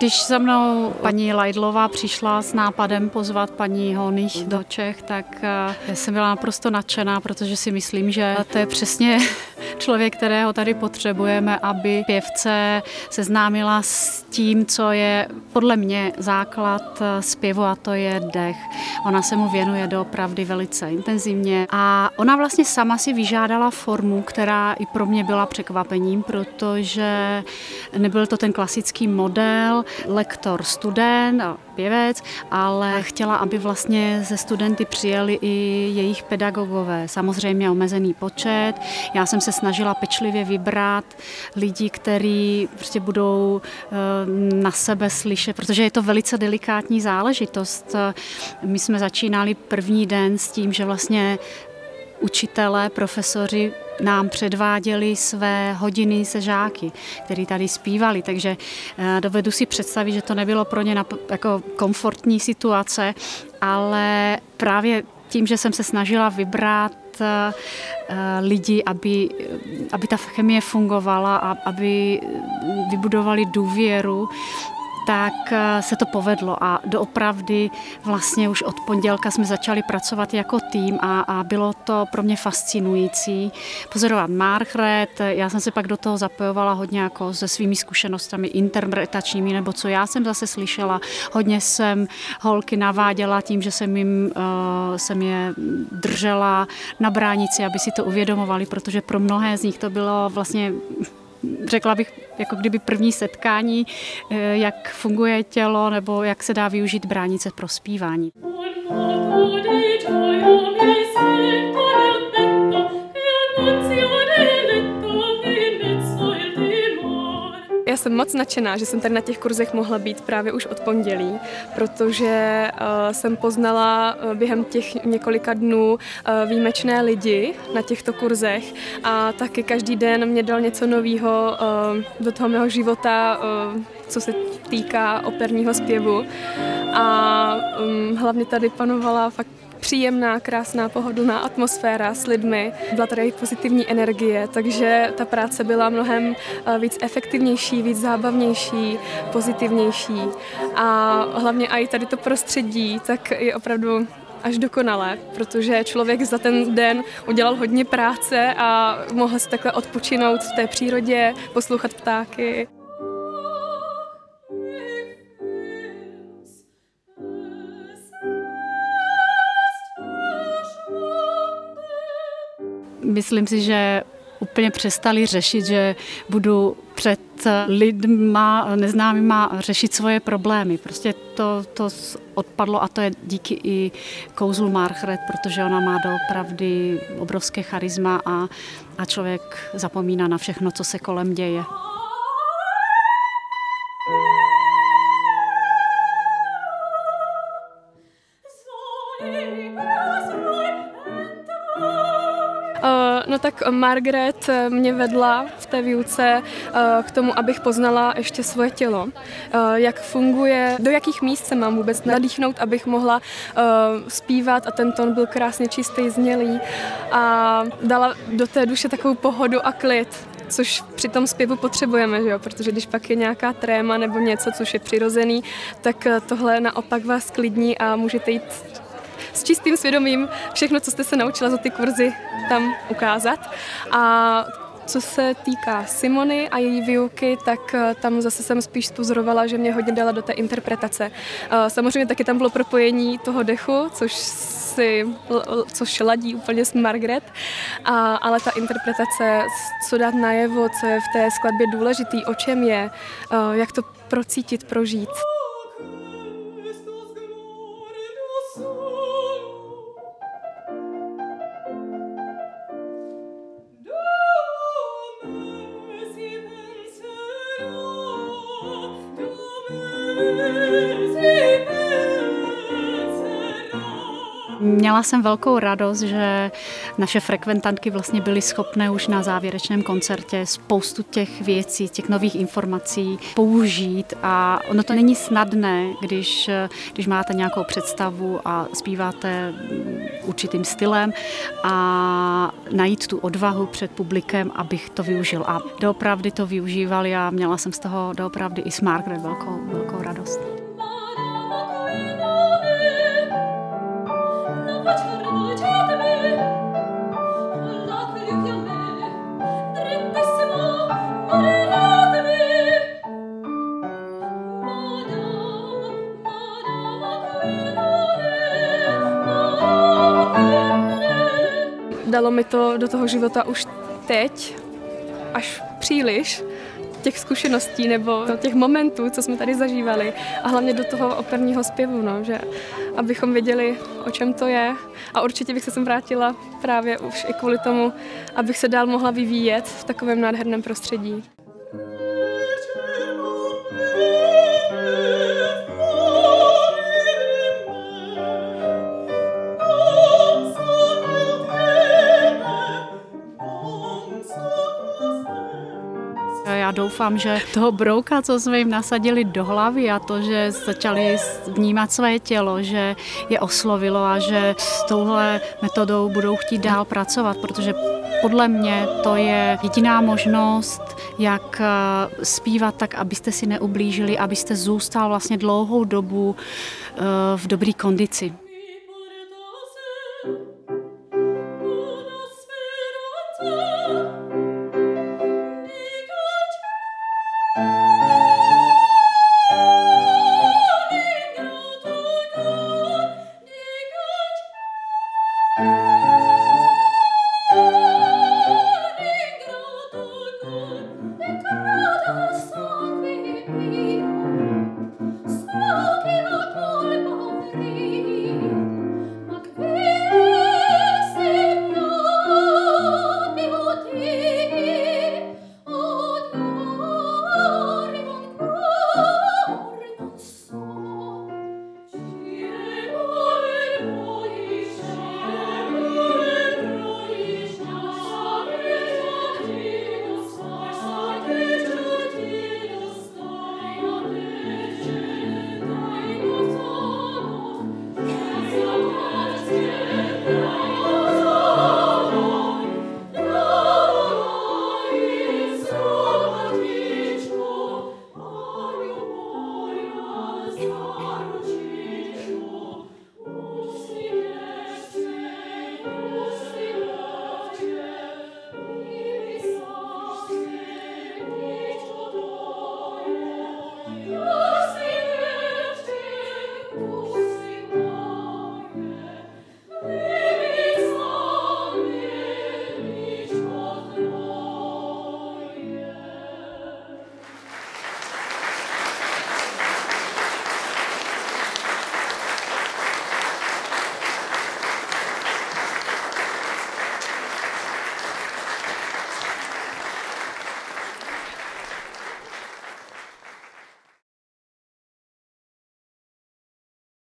Když za mnou paní Lajdlová přišla s nápadem pozvat paní Honich do Čech, tak eh, jsem byla naprosto nadšená, protože si myslím, že to je přesně člověk, kterého tady potřebujeme, aby pěvce seznámila s tím, co je podle mě základ zpěvu a to je dech. Ona se mu věnuje doopravdy velice intenzivně a ona vlastně sama si vyžádala formu, která i pro mě byla překvapením, protože nebyl to ten klasický model, lektor, student, pěvec, ale chtěla, aby vlastně ze studenty přijeli i jejich pedagogové. Samozřejmě omezený počet. Já jsem se snažila pečlivě vybrat lidi, kteří prostě budou eh, na sebe slyšet, protože je to velice delikátní záležitost. My jsme začínali první den s tím, že vlastně učitelé, profesoři nám předváděli své hodiny se žáky, který tady zpívali, takže eh, dovedu si představit, že to nebylo pro ně jako komfortní situace, ale právě tím, že jsem se snažila vybrat eh, lidi, aby, aby ta chemie fungovala a aby vybudovali důvěru, tak eh, se to povedlo a doopravdy vlastně už od pondělka jsme začali pracovat jako tým a, a bylo to pro mě fascinující pozorovat Margaret. Já jsem se pak do toho zapojovala hodně jako se svými zkušenostmi interpretačními, nebo co já jsem zase slyšela. Hodně jsem holky naváděla tím, že jsem jim uh, jsem je držela na bránici, aby si to uvědomovali, protože pro mnohé z nich to bylo vlastně řekla bych, jako kdyby první setkání, eh, jak funguje tělo nebo jak se dá využít bránice pro zpívání. Já jsem moc nadšená, že jsem tady na těch kurzech mohla být právě už od pondělí, protože uh, jsem poznala uh, během těch několika dnů uh, výjimečné lidi na těchto kurzech a taky každý den mě dal něco nového do toho mého života, co se týká operního zpěvu. A um, hlavně tady panovala fakt příjemná, krásná, pohodlná atmosféra s lidmi, byla tady pozitivní energie, takže ta práce byla mnohem eh, víc efektivnější, víc zábavnější, pozitivnější a hlavně i tady to prostředí, tak je opravdu až dokonalé, protože člověk za ten den udělal hodně práce a mohl si takhle odpočinout v té přírodě, poslouchat ptáky. Myslím si, že úplně přestali řešit, že budu před lidma neznámýma řešit svoje problémy. Prostě to, to odpadlo a to je díky i kouzlu Margaret, protože ona má doopravdy obrovské charisma a, a člověk zapomíná na všechno, co se kolem děje. Tak Margaret mě vedla v té výuce eh, k tomu, abych poznala ještě svoje tělo, eh, jak funguje, do jakých míst se mám vůbec nadýchnout, abych mohla eh, zpívat a ten tón byl krásně čistý, znělý a dala do té duše takovou pohodu a klid, což při tom zpěvu potřebujeme, že jo? protože když pak je nějaká tréma nebo něco, což je přirozený, tak tohle naopak vás klidní a můžete jít s čistým svědomím všechno, co jste se naučila za ty kurzy, tam ukázat. A co se týká Simony a její výuky, tak eh, tam zase jsem spíš spozorovala, že mě hodně dala do té interpretace. Eh, samozřejmě taky tam bylo propojení toho dechu, což si, což ladí úplně s Margaret, a, ale ta interpretace, co dát najevo, co je v té skladbě důležitý, o čem je, eh, jak to procítit, prožít. Měla jsem velkou radost, že naše frekventantky vlastně byly schopné už na závěrečném koncertě spoustu těch věcí, těch nových informací použít a ono to není snadné, když, když máte nějakou představu a zpíváte určitým stylem a najít tu odvahu před publikem, abych to využil. A doopravdy to využívali a měla jsem z toho doopravdy i s Margaret velkou, velkou radost. Dalo mi to do toho života už teď, až příliš, těch zkušeností nebo těch momentů, co jsme tady zažívali a hlavně do toho operního zpěvu, no, že abychom věděli, o čem to je a určitě bych se sem vrátila právě už i kvůli tomu, abych se dál mohla vyvíjet v takovém nádherném prostředí. Doufám, že toho brouka, co jsme jim nasadili do hlavy a to, že začali vnímat své tělo, že je oslovilo a že s touhle metodou budou chtít dál pracovat, protože podle mě to je jediná možnost, jak eh, zpívat tak, abyste si neublížili, abyste zůstal vlastně dlouhou dobu eh, v dobré kondici.